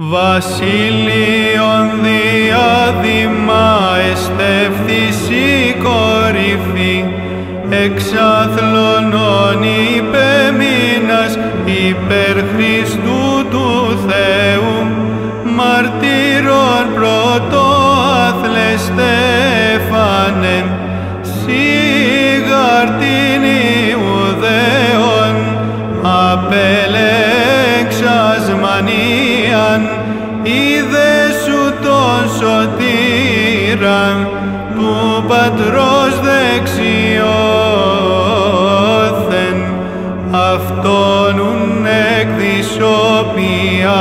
Βασίλειον διάδημα εστεύθης η κορυφή, εξαθλωνών υπεμείνας υπέρ Χριστού του Θεού, μαρτύρων πρωτοάθλε Στέφανε, σιγαρτήν Ιουδαίων, απελέξας μανίαν, είδε σου τον σωτήραν, του Πατρός δεξιόθεν, αυτόν ουν εκδισόπια